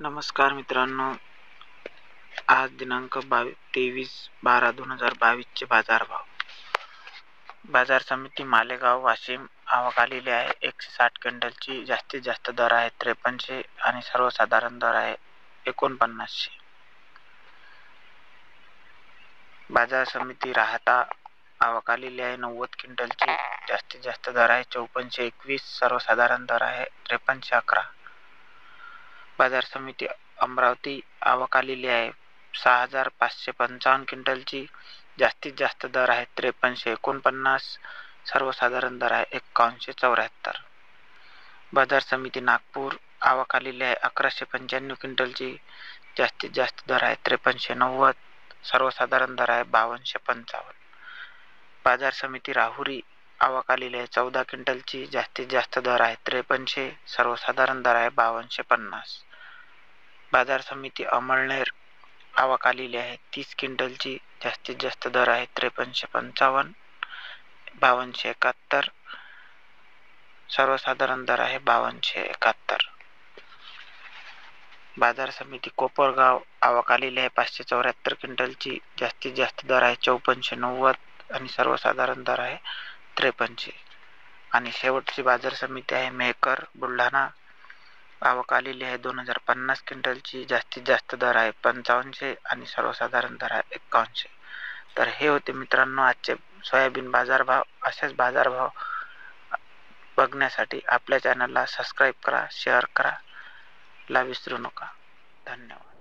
नमस्कार मित्रांनो. आज दिनांक बावीस तेवीस बारा दोन हजार बावीसचे बाजारभाव. बाजार समिती मालेगाव वाशिम आवक आलेली आहे. एकशे साठ क्विंटलची जास्तीत जास्त दर आहे. त्रेपन्नशे आणि सर्वसाधारण दर आहे एकोणपन्नासशे. बाजार समिती राहता आवक आलेली आहे. नव्वद क्विंटलची जास्तीत जास्त दर आहे. चौपन्नशे एकवीस सर्वसाधारण दर आहे. त्रेपन्नशे अकरा. बाजार समिती अमरावती आवक आलेली आहे. सहा हजार पाचशे पंचावन्न क्विंटलची जास्तीत जास्त दर आहे त्रेपन्नशे एकोणपन्नास सर्वसाधारण दर आहे एक्कावनशे चौऱ्याहत्तर. बाजार समिती नागपूर आवक आलेली आहे अकराशे पंच्याण्णव क्विंटलची जास्तीत जास्त दर आहे त्रेपन्नशे नव्वद सर्वसाधारण दर आहे बावनशे पंचावन्न. बाजार समिती राहुरी आवक आलेली आहे चौदा क्विंटलची जास्तीत जास्त दर आहे त्रेपन्नशे सर्वसाधारण दर आहे बावनशे पन्नास. बाजार समिती अमळनेर आवक आलेली आहे. तीस क्विंटलची जास्तीत जास्त दर आहे. त्रेपन्नशे पंचावन्न बावनशे एकाहत्तर. सर्वसाधारण दर आहे बावनशे एकाहत्तर. बाजार समिती कोपरगाव आवक आलेली आहे. पाचशे चौऱ्याहत्तर क्विंटलची जास्तीत जास्त दर आहे. चौपन्नशे नव्वद आणि सर्वसाधारण दर आहे त्रेपन्नशे आणि शेवटची बाजार समिती आहे. मेहकर बुलढाणा आवक आलेली आहे. दोन हजार पन्नास क्विंटलची जास्तीत जास्त दर आहे. पंचावन्नशे आणि सर्वसाधारण दर आहे एकावन्नशे. तर हे होते मित्रांनो आजचे सोयाबीन बाजारभाव. असेच बाजारभाव बघण्यासाठी आपल्या चॅनलला सबस्क्राईब करा शेअर करा. ला विसरू नका. धन्यवाद.